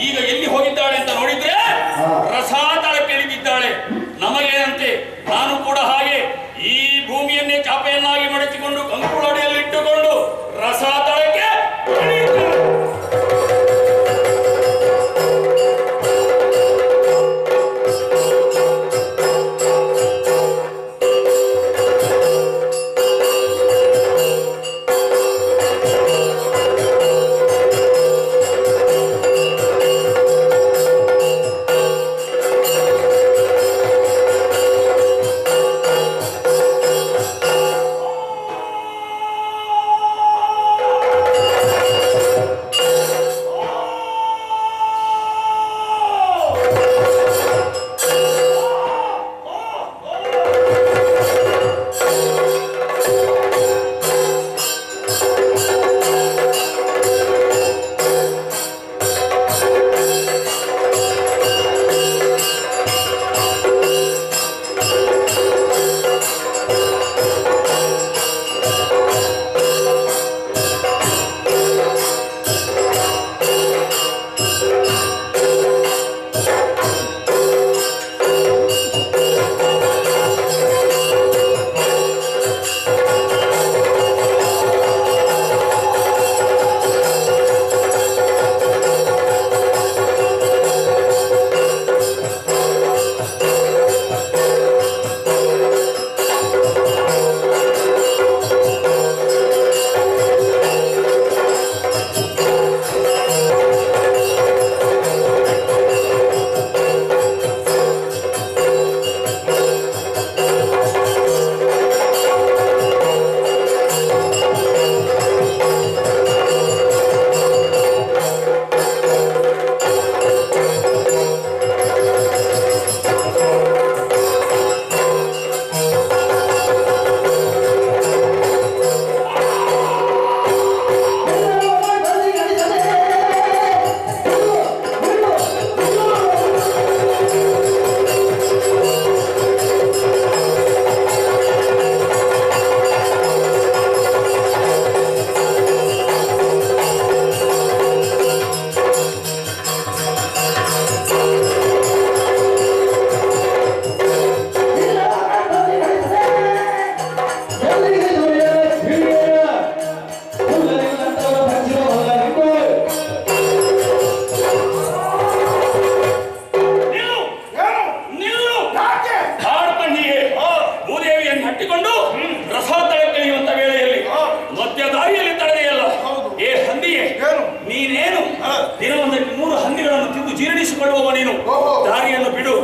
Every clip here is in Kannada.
ಈಗ ದಿನವೊಂದಕ್ಕೆ ಮೂರು ಹಂದಿಗಳನ್ನು ತಿಂದು ಜೀರ್ಣಿಸಿಕೊಳ್ಳುವವ ನೀನು. ದಾರಿಯನ್ನು ಬಿಡು.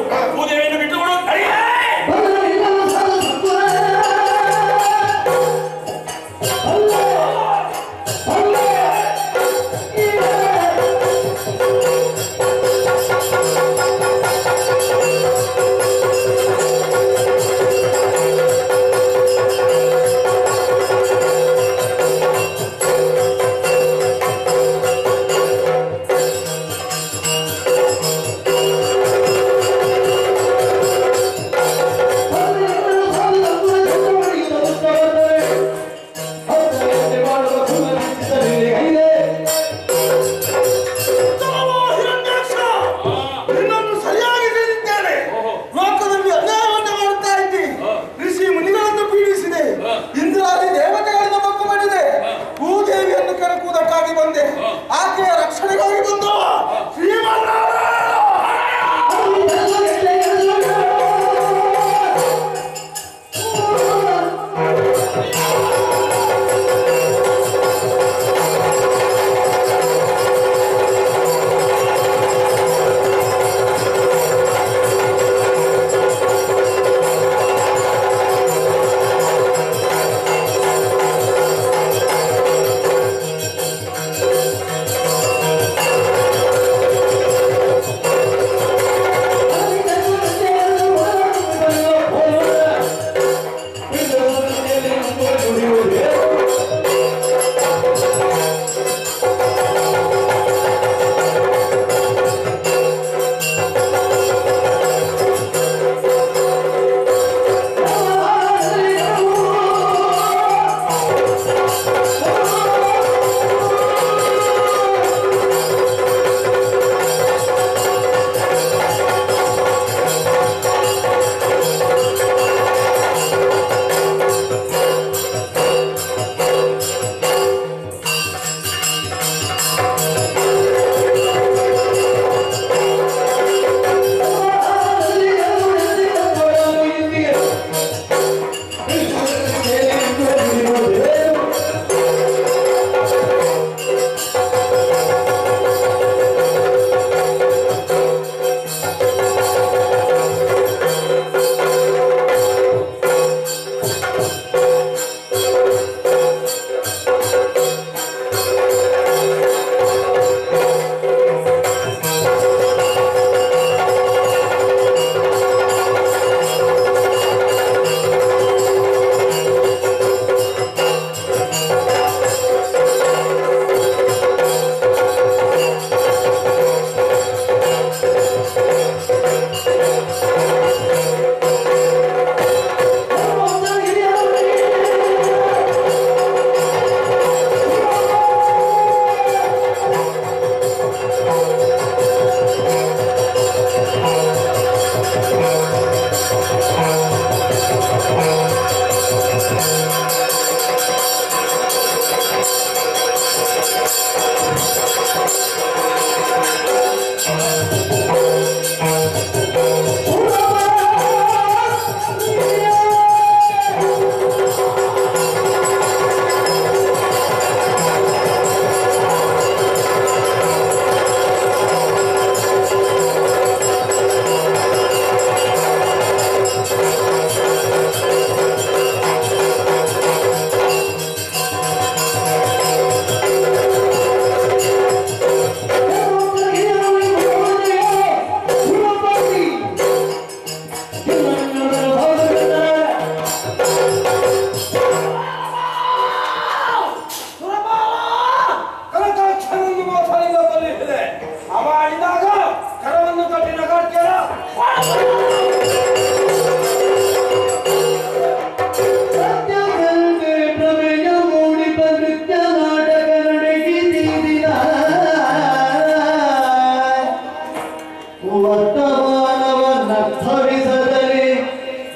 ಅವಾಳಿದಾಗ ಕರವನ್ನು ಕಟ್ಟಿ ನಗಾಡ್ತೀರ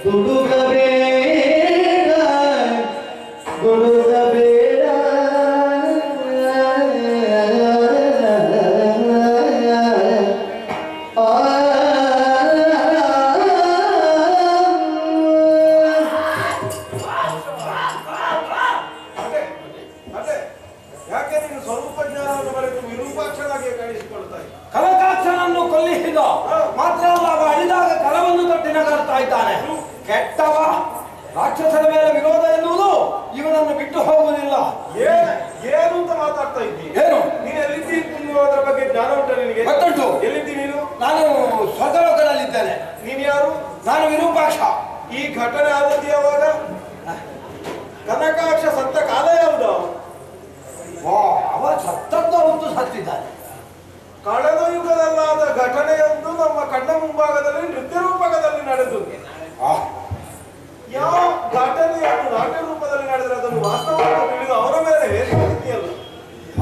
ದುಡುಗಬೇಡ ದುಡುಗ ಕೆಟ್ಟವ ರಾಕ್ಷಸರ ಮೇಲೆ ವಿರೋಧ ಎನ್ನುವುದು ಇವನನ್ನು ಬಿಟ್ಟು ಹೋಗುವುದಿಲ್ಲ. ಏನ್ ಏನು ಅಂತ ಮಾತಾಡ್ತಾ ಇದ್ದೀನಿ ಏನು? ನೀನು ಎಲ್ಲಿದ್ದೀ? ಅದರ ಬಗ್ಗೆ ಜ್ಞಾನ ಉಂಟು ನಿನಗೆ? ಗೊತ್ತುಂಟು. ಎಲ್ಲಿದ್ದಿ ನೀನು? ನಾನು ಸ್ವರ್ಗಲೋಕದಲ್ಲಿದ್ದೇನೆ. ನೀನು ಯಾರು? ನಾನು ವಿರೂಪಾಕ್ಷ. ಈ ಘಟನೆ ಆದದ್ದು ಯಾವಾಗ? ಕನಕಾಕ್ಷ ಸತ್ತ ಕಾಲ ಯಾವುದು? ವಾ ಅವ ಸತ್ತದ್ದು ಹೊತ್ತು ಸತ್ತಿದ್ದಾನೆ. ಕಳೆದ ಯುಗದಲ್ಲಾದ ಘಟನೆಯೊಂದು ನಮ್ಮ ಕಣ್ಣ ಮುಂಭಾಗದಲ್ಲಿ ನೃತ್ಯ ರೂಪಕದಲ್ಲಿ ನಡೆದು ಯಾವ ಅದು ನಾಟ್ಯ ರೂಪದಲ್ಲಿ ನಡೆದರೆ ಅದನ್ನು ವಾಸ್ತವವಾಗಿ ತಿಳಿದು ಅವರ ಮೇಲೆ ಹೇರಿಕೊಂಡಿದೆಯಲ್ಲ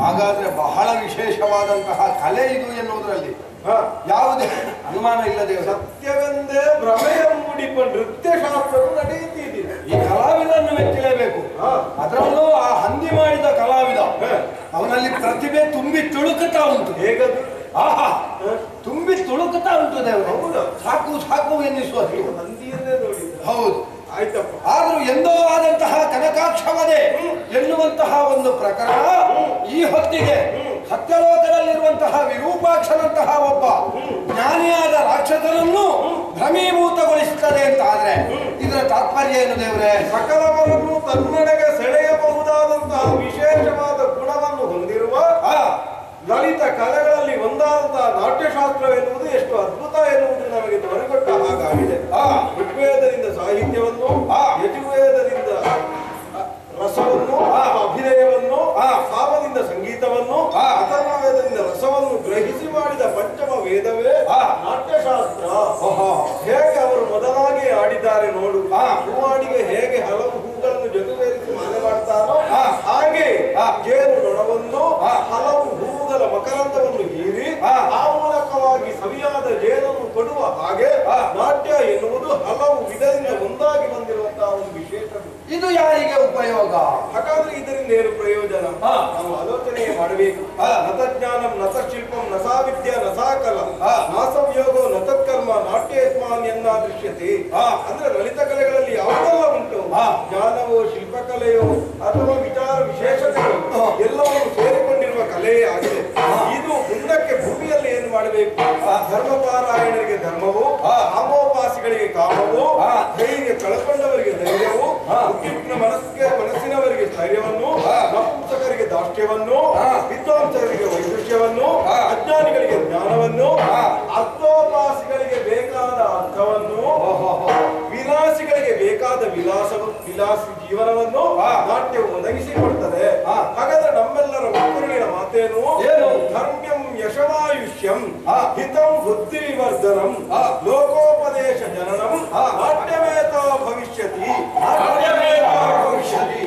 ಹಾಗಾದ್ರೆ ಬಹಳ ವಿಶೇಷವಾದಂತಹ ಕಲೆ ಇದು ಎನ್ನುವುದರಲ್ಲಿ ಹ. ಯಾವುದೇ ಅನುಮಾನ ಇಲ್ಲದೆ ಸತ್ಯವೆಂದೇ ಭ್ರಮೆಯ ಮೂಡಿಪ ನೃತ್ಯ ಶಾಸ್ತ್ರವು ನಡೆಯುತ್ತಿದೆ. ಈ ಕಲಾವಿದನ್ನು ಮೆಚ್ಚಲೇಬೇಕು. ಅದರಲ್ಲೂ ಆ ಹಂದಿ ಮಾಡಿದ ಕಲಾವಿದ ಅವನಲ್ಲಿ ಪ್ರತಿಭೆ ತುಂಬಿ ತುಳುಕುತ್ತಾ ಉಂಟು. ಹೇಗದು? ಆಹಾ? ತುಂಬಿ ತುಳುಕುತ್ತಾ ಉಂಟು ದೇವರು? ಸಾಕು ಸಾಕು ಎನ್ನಿಸುವುದು ಒಂದು ಪ್ರಕರಣ ಈ ಹೊತ್ತಿಗೆ ಸತ್ಯಲೋಕದಲ್ಲಿರುವಂತಹ ವಿರೂಪಾಕ್ಷನಂತಹ ಒಬ್ಬ ಜ್ಞಾನಿಯಾದ ರಾಕ್ಷಸನನ್ನು ಭ್ರಮೀಭೂತಗೊಳಿಸುತ್ತದೆ ಅಂತ ಆದ್ರೆ ಇದರ ತಾತ್ಪರ್ಯ ಏನು ದೇವ್ರೆ? ಸಕಲವರನ್ನು ತನ್ನೆಡೆಗೆ ಸೆಳೆಯಬಹುದಾದಂತಹ ವಿಶೇಷವಾದ ಗುಣವನ್ನು ಹೊಂದಿರುವ ಲಲಿತ ಕಲೆಗಳಲ್ಲಿ ಒಂದಾದಂತಹ ನಾಟ್ಯಶಾಸ್ತ್ರವೆನ್ನುವುದು ಎಷ್ಟು ಅದ್ಭುತ ಎನ್ನುವುದು ನಮಗೆ ನಾಟ್ಯಶಾಸ್ತ್ರ. ಹೇಗೆ ಅವರು ಮೊದಲಾಗಿ ಆಡಿದ್ದಾರೆ ನೋಡು ಆ. ಹೂವಾಡಿಗೆ ಹೇಗೆ ಹಲವು ಹೂಗಳನ್ನು ಜೊತೆಗೇರಿಸಿ ಮಾಲೆ ಮಾಡ್ತಾನೋ ಆ. ಹಾಗೆ ಆ. ಜೇನು ನೊಣವನ್ನು. ಹಲವು ಹೂಗಳ ಮಕರಂದವನ್ನು ಹೀರಿ ಆ. ಮೂಲಕವಾಗಿ ಸವಿಯಾದ ಜೇನನ್ನು ಕೊಡುವ ಹಾಗೆ ಆ. ನಾಟ್ಯ ಎನ್ನುವುದು ಹಲವು ವಿಧದಿಂದ ಒಂದಾಗಿ ಬಂದಿರುವಂತಹ ಒಂದು ವಿಶೇಷ. ಇದು ಯಾರಿಗೆ ಉಪಯೋಗ ಹಾಗಾದ್ರೆ ಇದರಿಂದ ಏನು ಪ್ರಯೋಜನ. ನಾವು ಆಲೋಚನೆ ಮಾಡಬೇಕು. ನತಜ್ಞಾನಂ ನತಶಿಲ್ಪಂ ನಸಾವಿದ್ಯ ನಸಾಕಲ. ನಾಸಂಯೋಗೋ ನತತ್ಕರ್ಮ ನಾಟ್ಯಸ್ಮಾನ್ ಎನ್ನಾದೃಶ್ಯತೆ ದೃಶ್ಯತೆ ಅಂದ್ರೆ ಲಲಿತ ಕಲೆಗಳಲ್ಲಿ ಯಾವುದೆಲ್ಲ ಉಂಟು. ಜ್ಞಾನವೋ ಶಿಲ್ಪಕಲೆಯೋ ಅಥವಾ ವಿಚಾರ ವಿಶೇಷತೆಯೋ ಆ. ಎಲ್ಲವನ್ನು ಸೇರಿಕೊಂಡಿರುವ ಕಲೆಯೇ ಆಗಿದೆ ಇದು ಮುಂದಕ್ಕೆ ಭೂಮಿಯಲ್ಲಿ ಮಾಡಬೇಕು ಧರ್ಮಪಾರಾಯಣರಿಗೆ ಧರ್ಮವು. ಕಾಮೋಪಾಸಿಗಳಿಗೆ ಕಾಮವು. ಧೈರ್ಯ ಕಳ್ಕೊಂಡವರಿಗೆ ಧೈರ್ಯವು. ಉದ್ವಿಗ್ನ ಮನಸ್ಸಿಗೆ ಮನಸ್ಸಿನವರಿಗೆ ಧೈರ್ಯವನ್ನು. ನಪುಂಸಕರಿಗೆ ದಾಷ್ಟ್ಯವನ್ನು. ವಿದ್ವಾಂಸರಿಗೆ ವೈದುಷ್ಯವನ್ನು ಆ. ಅಜ್ಞಾನಿಗಳಿಗೆ ಜ್ಞಾನವನ್ನು. ಅರ್ಥೋಪಾಸಿಗಳಿಗೆ ಬೇಕಾದ ಅರ್ಥವನ್ನು ವಿಲಾಸಿಗಳಿಗೆ ಬೇಕಾದ ವಿಲಾಸ ವಿಲಾಸಿ ಜೀವನವನ್ನು. ನಾಟ್ಯವು ಒದಗಿಸಿಕೊಡ್ತದೆ ಆ. ಹಾಗಾದ್ರೆ ನಮ್ಮೆಲ್ಲರ ಒಕ್ಕೂರಿನ ಮಾತೇನು ముఖ్యం హితం వృత్తి నివర్ధనం లోకోపదేశ జననం నాట్యమేతో భవిష్యతి నాట్యమేతో భవిష్యతి